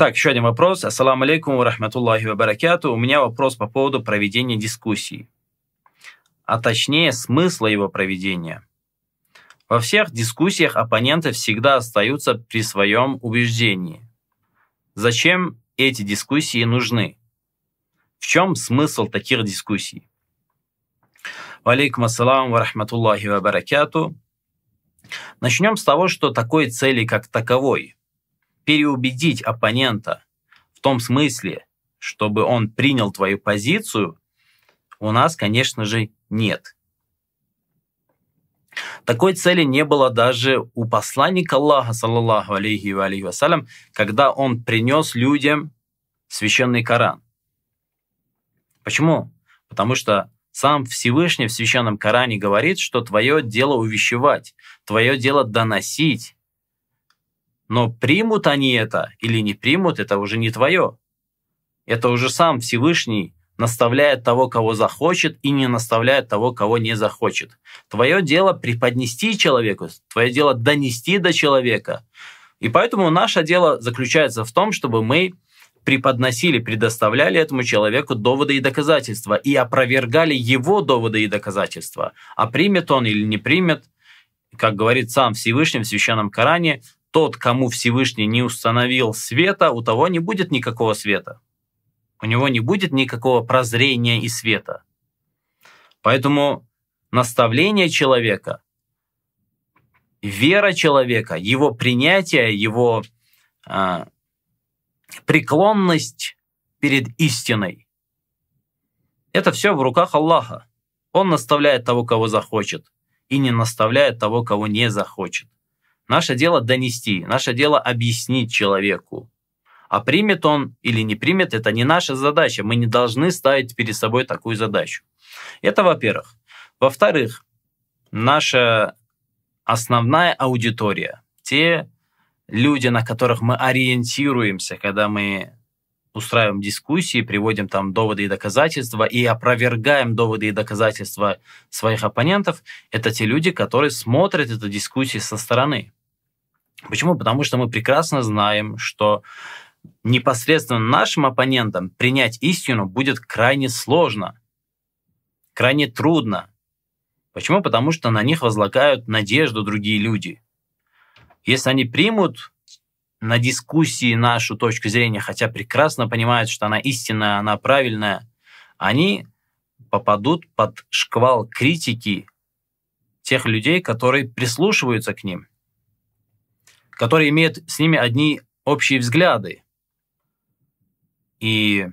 Итак, еще один вопрос. Ассаламу алейкум рахматуллахи ва баракату. У меня вопрос по поводу проведения дискуссий, а точнее смысла его проведения. Во всех дискуссиях оппоненты всегда остаются при своем убеждении. Зачем эти дискуссии нужны? В чем смысл таких дискуссий? Валейкум ассалам ва рахматуллахи ва баракату. Начнем с того, что такой цели как таковой – переубедить оппонента в том смысле, чтобы он принял твою позицию, у нас, конечно же, нет. Такой цели не было даже у посланника Аллаха, саллаллаху алейхи ва алейхи вассалям, когда он принес людям священный Коран. Почему? Потому что сам Всевышний в Священном Коране говорит, что твое дело увещевать, твое дело доносить. Но примут они это или не примут, это уже не твое. Это уже сам Всевышний наставляет того, кого захочет, и не наставляет того, кого не захочет. Твое дело преподнести человеку, твое дело донести до человека. И поэтому наше дело заключается в том, чтобы мы преподносили, предоставляли этому человеку доводы и доказательства и опровергали его доводы и доказательства. А примет он или не примет, как говорит сам Всевышний в Священном Коране, тот, кому Всевышний не установил света, у того не будет никакого света. У него не будет никакого прозрения и света. Поэтому наставление человека, вера человека, его принятие, его а, преклонность перед истиной. Это все в руках Аллаха. Он наставляет того, кого захочет, и не наставляет того, кого не захочет. Наше дело донести, наше дело объяснить человеку. А примет он или не примет, это не наша задача. Мы не должны ставить перед собой такую задачу. Это во-первых. Во-вторых, наша основная аудитория, те люди, на которых мы ориентируемся, когда мы устраиваем дискуссии, приводим там доводы и доказательства и опровергаем доводы и доказательства своих оппонентов, это те люди, которые смотрят эту дискуссию со стороны. Почему? Потому что мы прекрасно знаем, что непосредственно нашим оппонентам принять истину будет крайне сложно, крайне трудно. Почему? Потому что на них возлагают надежду другие люди – если они примут на дискуссии нашу точку зрения, хотя прекрасно понимают, что она истинная, она правильная, они попадут под шквал критики тех людей, которые прислушиваются к ним, которые имеют с ними одни общие взгляды. И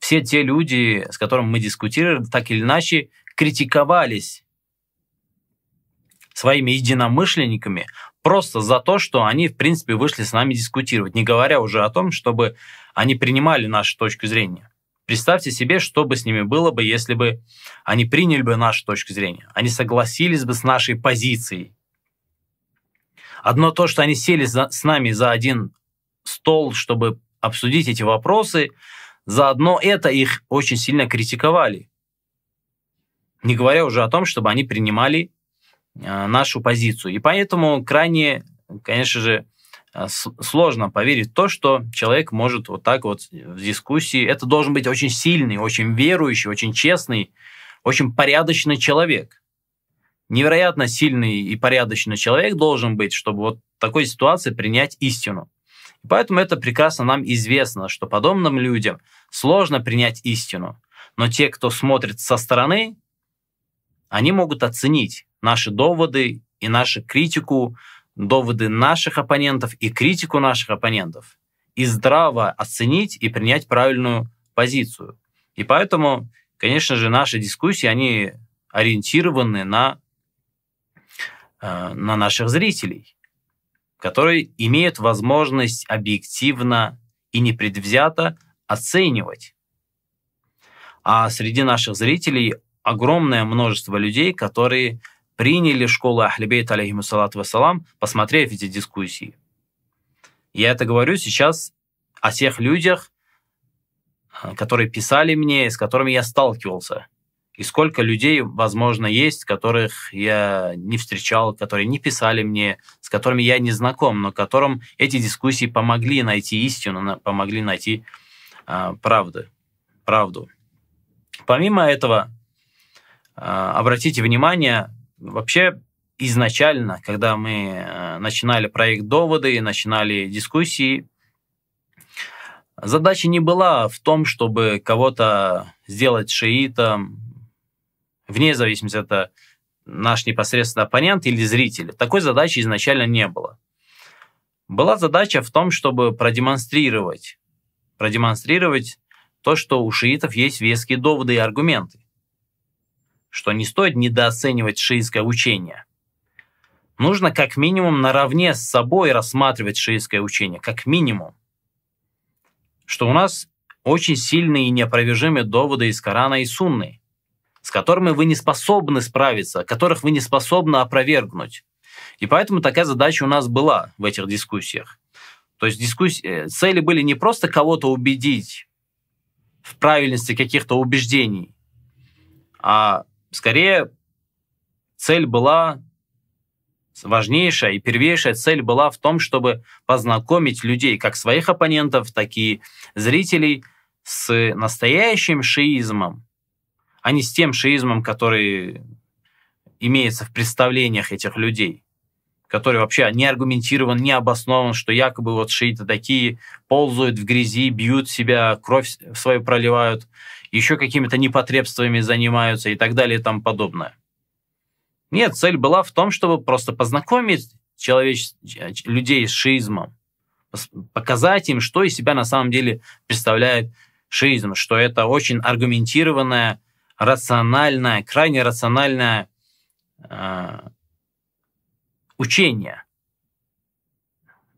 все те люди, с которыми мы дискутировали, так или иначе критиковались своими единомышленниками просто за то, что они, в принципе, вышли с нами дискутировать, не говоря уже о том, чтобы они принимали нашу точку зрения. Представьте себе, что бы с ними было бы, если бы они приняли бы нашу точку зрения, они согласились бы с нашей позицией. Одно то, что они сели за, с нами за один стол, чтобы обсудить эти вопросы, заодно это их очень сильно критиковали. Не говоря уже о том, чтобы они принимали Э, нашу позицию. И поэтому крайне, конечно же, э, сложно поверить в то, что человек может вот так вот в дискуссии. Это должен быть очень сильный, очень верующий, очень честный, очень порядочный человек. Невероятно сильный и порядочный человек должен быть, чтобы вот в такой ситуации принять истину. И поэтому это прекрасно нам известно, что подобным людям сложно принять истину. Но те, кто смотрит со стороны, они могут оценить, наши доводы и нашу критику, доводы наших оппонентов и критику наших оппонентов, и здраво оценить и принять правильную позицию. И поэтому, конечно же, наши дискуссии, они ориентированы на, на наших зрителей, которые имеют возможность объективно и непредвзято оценивать. А среди наших зрителей огромное множество людей, которые приняли школу Ахлибейт, алейхиму салату вассалам, посмотрев эти дискуссии. Я это говорю сейчас о тех людях, э, которые писали мне, с которыми я сталкивался. И сколько людей, возможно, есть, которых я не встречал, которые не писали мне, с которыми я не знаком, но которым эти дискуссии помогли найти истину, помогли найти э, правду. правду. Помимо этого, э, обратите внимание, вообще изначально, когда мы э, начинали проект «Доводы», начинали дискуссии, задача не была в том, чтобы кого-то сделать шиитом, вне зависимости, это наш непосредственный оппонент или зритель. Такой задачи изначально не было. Была задача в том, чтобы продемонстрировать, продемонстрировать то, что у шиитов есть веские доводы и аргументы, что не стоит недооценивать шиитское учение. Нужно как минимум наравне с собой рассматривать шиитское учение, как минимум. Что у нас очень сильные и неопровержимые доводы из Корана и Сунны – которыми вы не способны справиться, которых вы не способны опровергнуть. И поэтому такая задача у нас была в этих дискуссиях. То есть дискуссии, э, цели были не просто кого-то убедить в правильности каких-то убеждений, а скорее цель была важнейшая и первейшая цель была в том, чтобы познакомить людей, как своих оппонентов, так и зрителей, с настоящим шиизмом, а не с тем шиизмом, который имеется в представлениях этих людей, который вообще не аргументирован, не обоснован, что якобы вот шииты такие ползают в грязи, бьют себя, кровь свою проливают, еще какими-то непотребствами занимаются и так далее и тому подобное. Нет, цель была в том, чтобы просто познакомить человеч... людей с шиизмом, показать им, что из себя на самом деле представляет шиизм, что это очень аргументированная рациональное, крайне рациональное э, учение,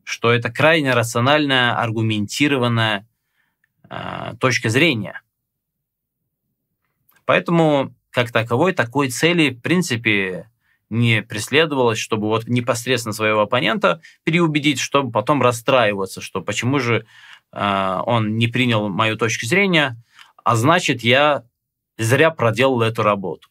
что это крайне рациональная, аргументированная э, точка зрения. Поэтому, как таковой, такой цели, в принципе, не преследовалось, чтобы вот непосредственно своего оппонента переубедить, чтобы потом расстраиваться, что почему же э, он не принял мою точку зрения, а значит, я зря проделал эту работу.